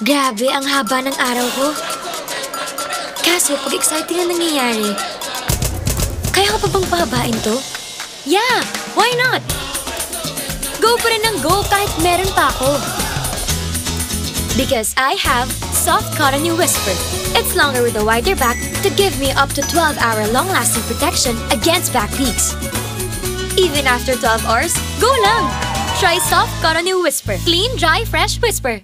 Grabe, ang haba ng araw ko. Kaso, pag exciting na nangyayari, kaya ko pa bang pahabain to? Yeah, why not? Go pa rin ng go kahit meron pa ako. Because I have Soft Cotton New Whisper. It's longer with a wider back to give me up to 12-hour long-lasting protection against back leaks. Even after 12 hours, go lang! Try Soft Cotton New Whisper. Clean, dry, fresh whisper.